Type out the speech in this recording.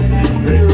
Yeah.